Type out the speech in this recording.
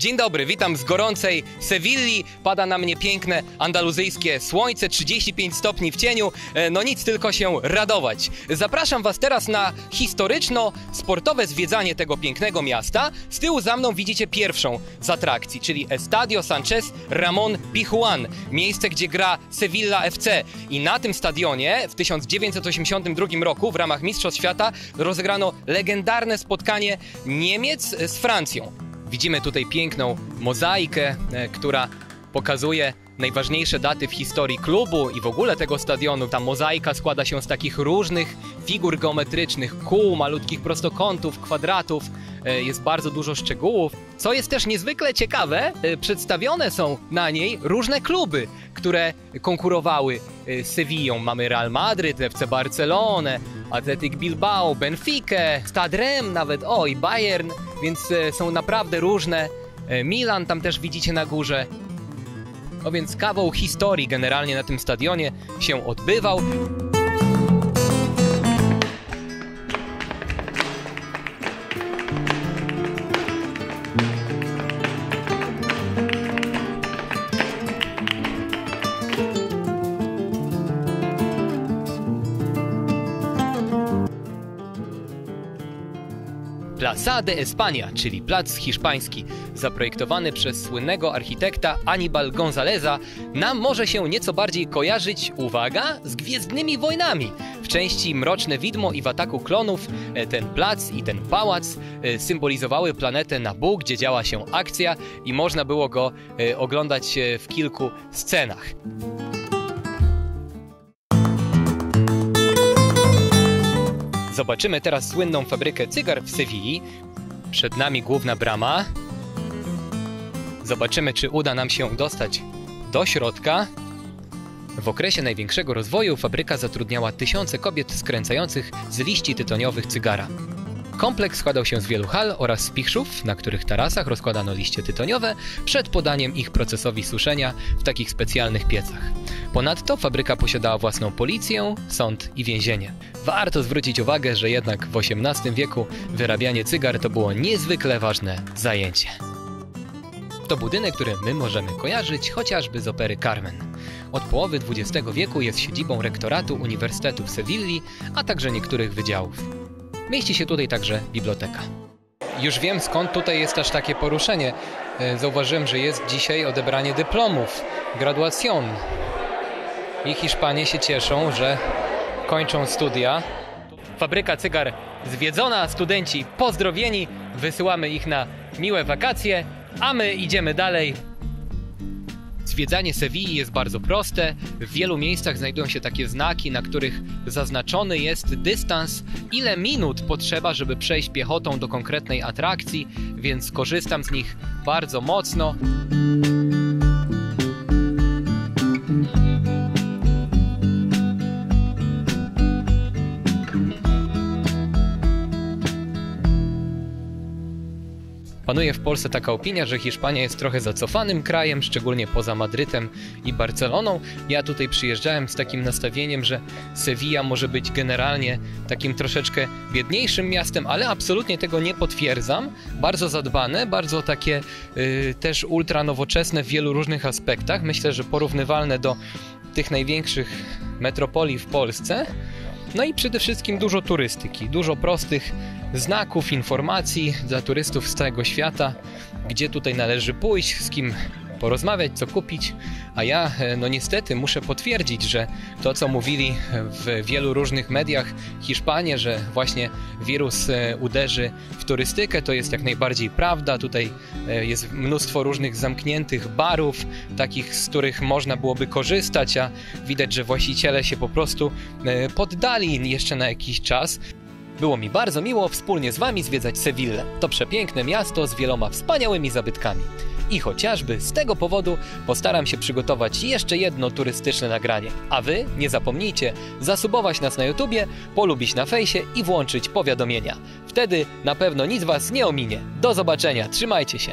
Dzień dobry, witam z gorącej Sewilli. Pada na mnie piękne andaluzyjskie słońce, 35 stopni w cieniu. E, No nic, tylko się radować. Zapraszam Was teraz na historyczno-sportowe zwiedzanie tego pięknego miasta. Z tyłu za mną widzicie pierwszą z atrakcji, czyli Estadio Sanchez Ramon Pijuan, miejsce, gdzie gra Sevilla FC. I na tym stadionie w 1982 roku w ramach Mistrzostw Świata rozegrano legendarne spotkanie Niemiec z Francją. Widzimy tutaj piękną mozaikę, e, która pokazuje najważniejsze daty w historii klubu i w ogóle tego stadionu. Ta mozaika składa się z takich różnych figur geometrycznych, kół, malutkich prostokątów, kwadratów. E, Jest bardzo dużo szczegółów. Co jest też niezwykle ciekawe, e, przedstawione są na niej różne kluby, które konkurowały z Sewillą. Mamy Real Madryt, FC Barcelonę, Athletic Bilbao, Benfica, Stade Rem nawet, o i Bayern, więc e, są naprawdę różne. E, Milan tam też widzicie na górze. No więc kawał historii generalnie na tym stadionie się odbywał. Plaza de España, czyli plac hiszpański, zaprojektowany przez słynnego architekta Anibal Gonzaleza, nam może się nieco bardziej kojarzyć, uwaga, z Gwiezdnymi Wojnami. W części Mroczne Widmo i w Ataku Klonów e, ten plac i ten pałac e, symbolizowały planetę Nabu, gdzie działa się akcja i można było go e, oglądać w kilku scenach. Zobaczymy teraz słynną fabrykę cygar w Sewilli. Przed nami główna brama. Zobaczymy, czy uda nam się dostać do środka. W okresie największego rozwoju fabryka zatrudniała tysiące kobiet skręcających z liści tytoniowych cygara. Kompleks składał się z wielu hal oraz spichrzów, na których tarasach rozkładano liście tytoniowe przed podaniem ich procesowi suszenia w takich specjalnych piecach. Ponadto fabryka posiadała własną policję, sąd i więzienie. Warto zwrócić uwagę, że jednak w XVIII wieku wyrabianie cygar to było niezwykle ważne zajęcie. To budynek, który my możemy kojarzyć chociażby z opery Carmen. Od połowy XX wieku jest siedzibą rektoratu Uniwersytetu w Sewilli, a także niektórych wydziałów. Mieści się tutaj także biblioteka. Już wiem skąd tutaj jest aż takie poruszenie. E, Zauważyłem, że jest dzisiaj odebranie dyplomów, graduation. I Hiszpanie się cieszą, że kończą studia. Fabryka cygar zwiedzona, studenci pozdrowieni, wysyłamy ich na miłe wakacje, a my idziemy dalej. Zwiedzanie Sewilli jest bardzo proste. W wielu miejscach znajdują się takie znaki, na których zaznaczony jest dystans, ile minut potrzeba, żeby przejść piechotą do konkretnej atrakcji, więc korzystam z nich bardzo mocno. Panuje w Polsce taka opinia, że Hiszpania jest trochę zacofanym krajem, szczególnie poza Madrytem i Barceloną. Ja tutaj przyjeżdżałem z takim nastawieniem, że Sevilla może być generalnie takim troszeczkę biedniejszym miastem, ale absolutnie tego nie potwierdzam. Bardzo zadbane, bardzo takie y, też ultra nowoczesne w wielu różnych aspektach. Myślę, że porównywalne do tych największych metropolii w Polsce. No i przede wszystkim dużo turystyki, dużo prostych znaków, informacji dla turystów z całego świata, gdzie tutaj należy pójść, z kim porozmawiać, co kupić. A ja, e, no niestety, muszę potwierdzić, że to, co mówili w wielu różnych mediach Hiszpanie, że właśnie wirus e, uderzy w turystykę, to jest jak najbardziej prawda. Tutaj e, jest mnóstwo różnych zamkniętych barów, takich, z których można byłoby korzystać, a widać, że właściciele się po prostu poddali jeszcze na jakiś czas. Było mi bardzo miło wspólnie z Wami zwiedzać Sewillę. To przepiękne miasto z wieloma wspaniałymi zabytkami. I chociażby z tego powodu postaram się przygotować jeszcze jedno turystyczne nagranie. A Wy nie zapomnijcie zasubować nas na YouTubie, polubić na fejsie i włączyć powiadomienia. Wtedy na pewno nic Was nie ominie. Do zobaczenia, trzymajcie się!